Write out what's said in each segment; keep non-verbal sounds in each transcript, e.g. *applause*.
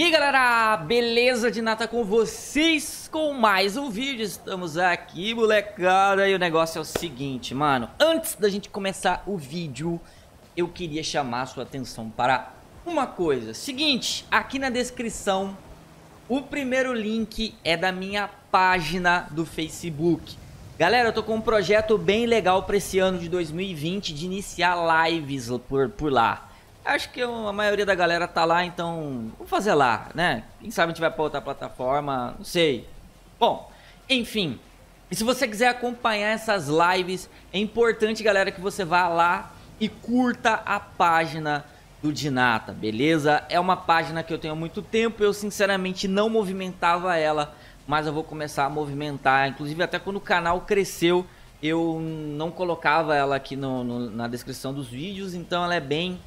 E aí galera, beleza de nata com vocês? Com mais um vídeo, estamos aqui molecada. E o negócio é o seguinte, mano Antes da gente começar o vídeo, eu queria chamar sua atenção para uma coisa. Seguinte, aqui na descrição, o primeiro link é da minha página do Facebook. Galera, eu tô com um projeto bem legal para esse ano de 2020 de iniciar lives por, por lá Acho que a maioria da galera tá lá, então vamos fazer lá, né? Quem sabe a gente vai pra outra plataforma, não sei. Bom, enfim. E se você quiser acompanhar essas lives, é importante, galera, que você vá lá e curta a página do Dinata, beleza? É uma página que eu tenho há muito tempo, eu sinceramente não movimentava ela, mas eu vou começar a movimentar. Inclusive até quando o canal cresceu, eu não colocava ela aqui no, no, na descrição dos vídeos, então ela é bem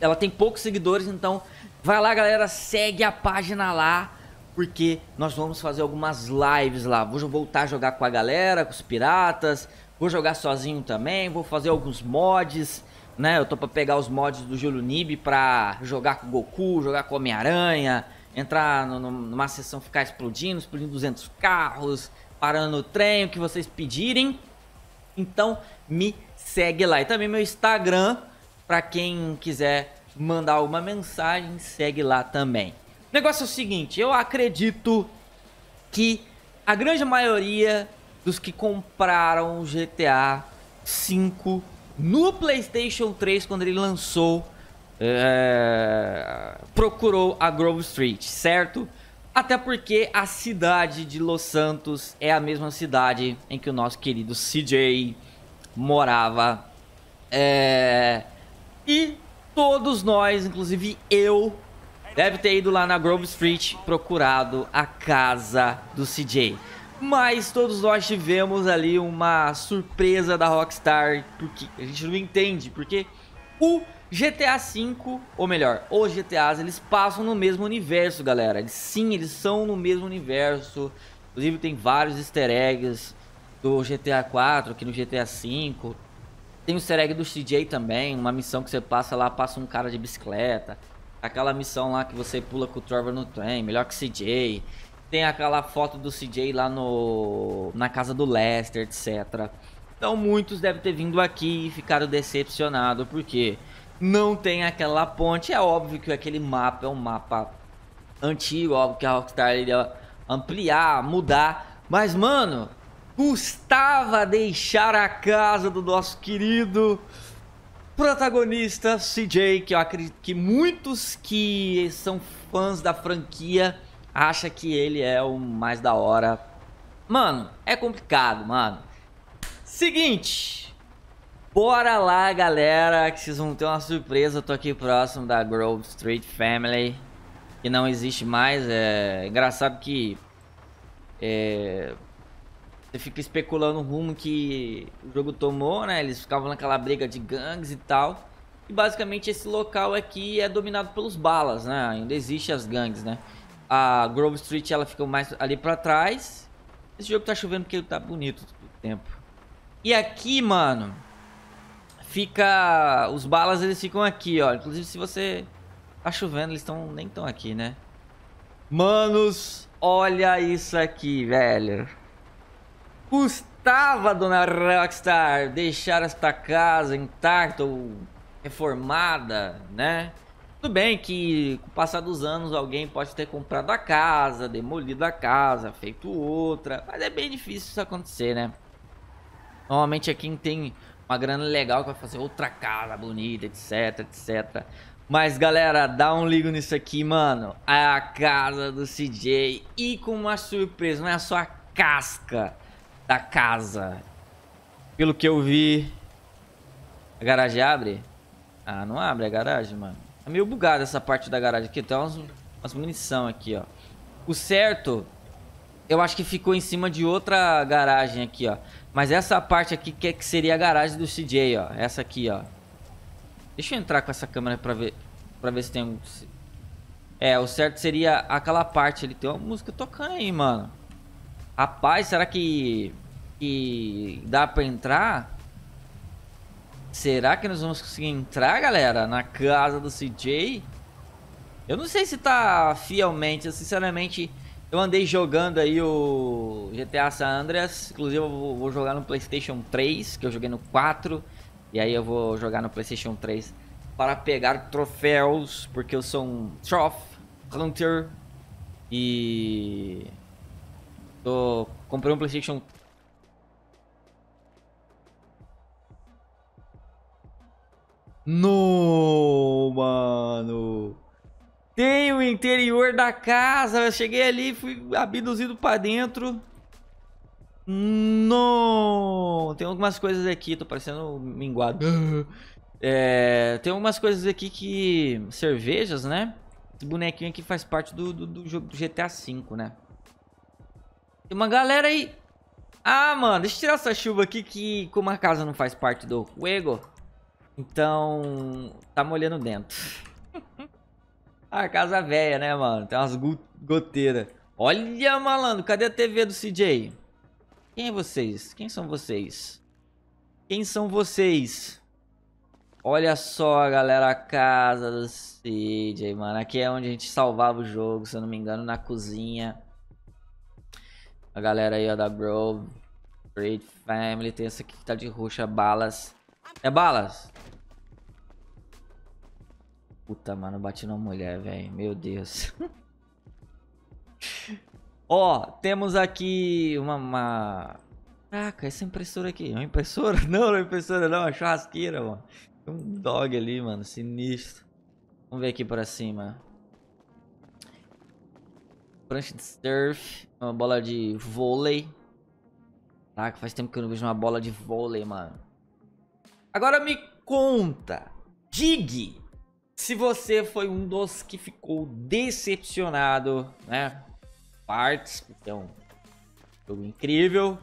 ela tem poucos seguidores, então vai lá, galera, segue a página lá, porque nós vamos fazer algumas lives lá. Vou voltar a jogar com a galera, com os piratas, vou jogar sozinho também, vou fazer alguns mods, né? Eu tô pra pegar os mods do Júlio Nib pra jogar com o Goku, jogar com Homem-Aranha, entrar no, no, numa sessão, ficar explodindo, explodindo 200 carros, parando o trem, o que vocês pedirem. Então, me segue lá. E também meu Instagram, para quem quiser mandar uma mensagem, segue lá também. O negócio é o seguinte, eu acredito que a grande maioria dos que compraram o GTA V no PlayStation 3 quando ele lançou é, procurou a Grove Street, certo? Até porque a cidade de Los Santos é a mesma cidade em que o nosso querido CJ morava. É, e todos nós, inclusive eu, deve ter ido lá na Grove Street procurado a casa do CJ. Mas todos nós tivemos ali uma surpresa da Rockstar, porque a gente não entende, porque o GTA V, ou melhor, os GTAs, eles passam no mesmo universo, galera. Sim, eles são no mesmo universo. Inclusive tem vários easter eggs do GTA 4 aqui no GTA V. Tem o easter egg do CJ também, uma missão que você passa lá, passa um cara de bicicleta. Aquela missão lá que você pula com o Trevor no trem, melhor que CJ. Tem aquela foto do CJ lá no na casa do Lester, etc. Então muitos devem ter vindo aqui e ficado decepcionados, porque não tem aquela ponte. É óbvio que aquele mapa é um mapa antigo, óbvio que a Rockstar iria ampliar, mudar. Mas, mano, custava deixar a casa do nosso querido protagonista CJ, que eu acredito que muitos que são fãs da franquia acham que ele é o mais da hora. Mano, é complicado, mano. Seguinte, bora lá, galera, que vocês vão ter uma surpresa. Eu tô aqui próximo da Grove Street Family, que não existe mais. É engraçado que é, você fica especulando o rumo que o jogo tomou, né? Eles ficavam naquela briga de gangues e tal. E basicamente esse local aqui é dominado pelos balas, né? Ainda existe as gangues, né? A Grove Street ela fica mais ali pra trás. Esse jogo tá chovendo porque tá bonito o tempo. E aqui, mano, fica... Os balas eles ficam aqui, ó. Inclusive se você tá chovendo, eles estão nem tão aqui, né? Manos, olha isso aqui, velho. Custava, dona Rockstar, deixar esta casa intacta ou reformada, né? Tudo bem que com o passar dos anos alguém pode ter comprado a casa, demolido a casa, feito outra, mas é bem difícil isso acontecer, né? Normalmente é quem tem uma grana legal que vai fazer outra casa bonita, etc, etc. Mas galera, dá um ligo nisso aqui, mano. É a casa do CJ e com uma surpresa, não é só a casca da casa. Pelo que eu vi... A garagem abre? Ah, não abre a garagem, mano. É meio bugado essa parte da garagem aqui. Tem umas, umas munição aqui, ó. O certo... Eu acho que ficou em cima de outra garagem aqui, ó. Mas essa parte aqui que, é que seria a garagem do CJ, ó. Essa aqui, ó. Deixa eu entrar com essa câmera pra ver, pra ver se tem um... É, o certo seria aquela parte. Ele tem uma música tocando aí, mano. Rapaz, será que, que dá pra entrar? Será que nós vamos conseguir entrar, galera? Na casa do CJ? Eu não sei se tá fielmente, eu, sinceramente, eu andei jogando aí o GTA San Andreas, inclusive eu vou jogar no Playstation 3, que eu joguei no 4, e aí eu vou jogar no Playstation 3 para pegar troféus, porque eu sou um Trophy Hunter e tô comprei um PlayStation No, mano. Tem o interior da casa. Eu cheguei ali, fui abduzido pra dentro. Não. Tem algumas coisas aqui, tô parecendo minguado. É, tem algumas coisas aqui que... Cervejas, né? Esse bonequinho aqui faz parte do, do, do jogo do GTA V, né? Tem uma galera aí... Ah, mano, deixa eu tirar essa chuva aqui que como a casa não faz parte do juego, então tá molhando dentro. a *laughs* casa velha, né, mano? Tem umas goteiras. Olha, malandro, cadê a TV do CJ? Quem é vocês? Quem são vocês? Quem são vocês? Olha só, galera, a casa do CJ, mano. Aqui é onde a gente salvava o jogo, se eu não me engano, na cozinha. A galera aí, ó, da Grove. Great Family. Tem essa aqui que tá de roxa, balas. É balas? Puta, mano, bati numa mulher, velho. Meu Deus. *laughs* Ó, temos aqui uma, uma... Caraca, essa impressora aqui. É uma impressora? *laughs* Não, não é impressora não, é uma churrasqueira, mano. Tem um dog ali, mano, sinistro. Vamos ver aqui pra cima. Prancha de surf. Uma bola de vôlei. Caraca, faz tempo que eu não vejo uma bola de vôlei, mano. Agora me conta. Dig. Se você foi um dos que ficou decepcionado, né? Partes, porque é um jogo incrível.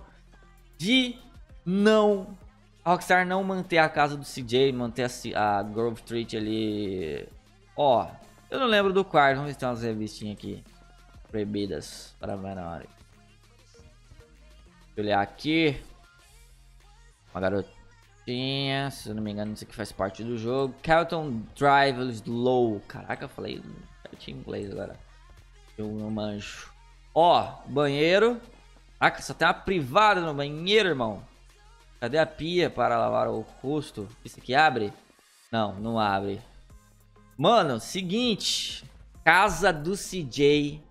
De não a Rockstar não manter a casa do CJ, manter a, a Grove Street ali. Ó, eu não lembro do quarto. Vamos ver se tem umas revistinhas aqui. Proibidas para menores. Deixa eu olhar aqui. Uma garotinha. Se eu não me engano, isso aqui faz parte do jogo. Kelton Drive Slow. Caraca, eu falei em inglês agora. Eu não manjo. Ó, banheiro. Caraca, só tem uma privada no banheiro, irmão. Cadê a pia para lavar o rosto? Isso aqui abre? Não, não abre. Mano, seguinte. Casa do CJ.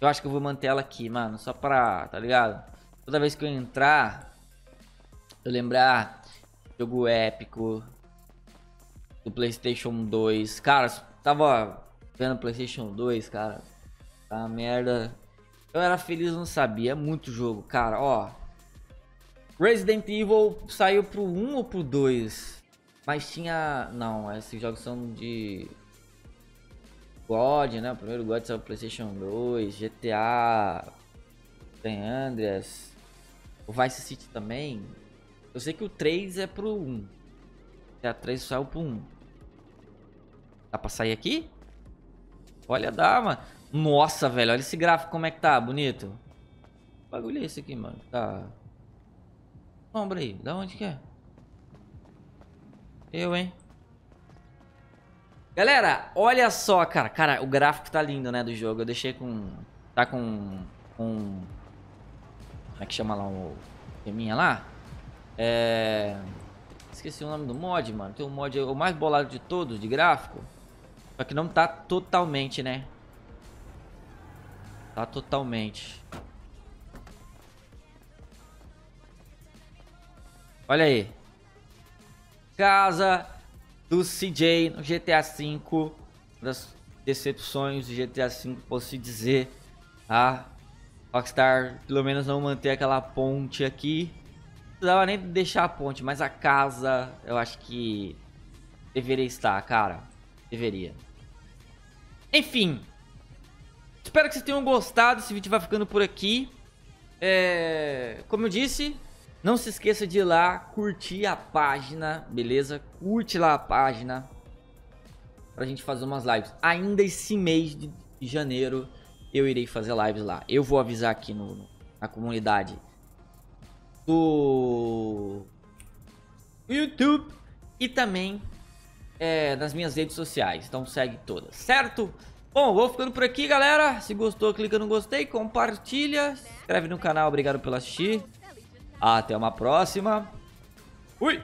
Eu acho que eu vou manter ela aqui, mano. Só pra, tá ligado? Toda vez que eu entrar, eu lembrar jogo épico do PlayStation 2. Cara, tava vendo PlayStation 2, cara. Tá merda. Eu era feliz, não sabia. É muito jogo, cara. Ó, Resident Evil saiu pro 1 ou pro 2? Mas tinha... Não, esses jogos são de... God, né? O primeiro God saiu Playstation 2, GTA... Tem Andreas... O Vice City também. Eu sei que o 3 é pro 1. GTA 3 saiu pro 1. Dá pra sair aqui? Olha, dá, mano. Nossa, velho, olha esse gráfico como é que tá, bonito. Que bagulho é esse aqui, mano? Tá sombra aí? Da onde que é? Eu, hein? Galera, olha só, cara. Cara, o gráfico tá lindo, né, do jogo. Eu deixei com... Tá com... com... Como é que chama lá o... Teminha lá? É... Esqueci o nome do mod, mano. Tem um mod o mais bolado de todos, de gráfico. Só que não tá totalmente, né? Tá totalmente. Olha aí. Casa do CJ no GTA V. Das decepções do GTA V, posso dizer. A Rockstar, pelo menos, não manter aquela ponte aqui. Não precisava nem deixar a ponte, mas a casa, eu acho que deveria estar, cara. Deveria. Enfim. Espero que vocês tenham gostado. Esse vídeo vai ficando por aqui. É... Como eu disse, não se esqueça de ir lá, curtir a página, beleza? Curte lá a página pra gente fazer umas lives. Ainda esse mês de janeiro eu irei fazer lives lá. Eu vou avisar aqui no, na comunidade do YouTube e também é, nas minhas redes sociais. Então segue todas, certo? Bom, vou ficando por aqui, galera. Se gostou, clica no gostei, compartilha, se inscreve no canal. Obrigado por assistir. Até uma próxima. Fui!